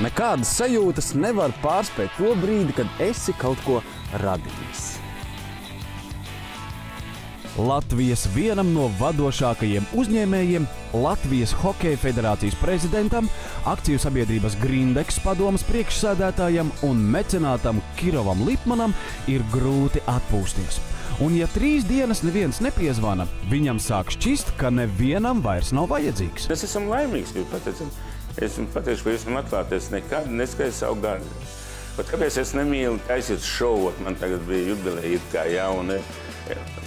Nekādas sajūtas nevar pārspēt to brīdi, kad esi kaut ko radījis. Latvijas vienam no vadošākajiem uzņēmējiem, Latvijas Hokeja federācijas prezidentam, akciju sabiedrības Grindeks padomas priekšsēdētājam un mecenātam Kirovam Lipmanam ir grūti atpūsties. Un, ja trīs dienas neviens nepiezvana, viņam sāk šķist, ka nevienam vairs nav vajadzīgs. Es esmu laimīgs, ka pateicam. esmu pateikts, ka esmu atklāties nekad neskaitu savu gadu. Pat kāpēc es nemīlu taisīt šovu, man tagad bija jubileja kā jauna.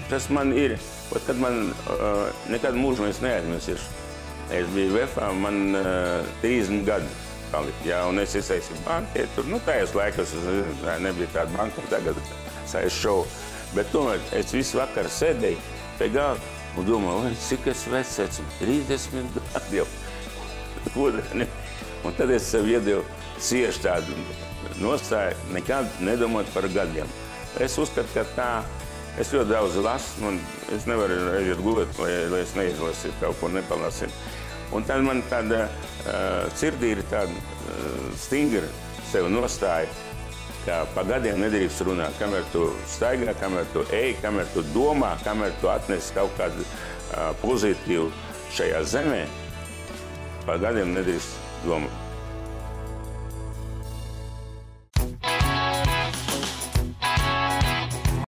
Tas man ir, pat kad man uh, nekad mūžā es neaizmirsīšu. Es biju VFā, man uh, 30 gadi palika, jā, un es izteicu bankai, tur, nu, tajos laikos es, nebija tāda banka, tagad saiz šovu. Bet tomēr es visu vakaru sēdēju pie galda un domāju, cik es vecs esmu, 30 gadi jau. Ko, ne? Un tad es sev iedevu cieši tādu nostāju, nekad nedomāt par gadiem. Es uzskatu, ka tā, es ļoti daudz lasu, un es nevaru aiziet gulēt, lai, lai es neizlasītu kaut ko nepalasītu. Un tad man tāda uh, sirdī ir tāda uh, stingra sev nostāja, ka pa gadiem nedrīkst runāt, kamēr tu staigā, kamēr tu ej, kamēr tu domā, kamēr tu atnes kaut kādu uh, pozitīvu šajā zemē, pa gadiem nedrīkst domāt.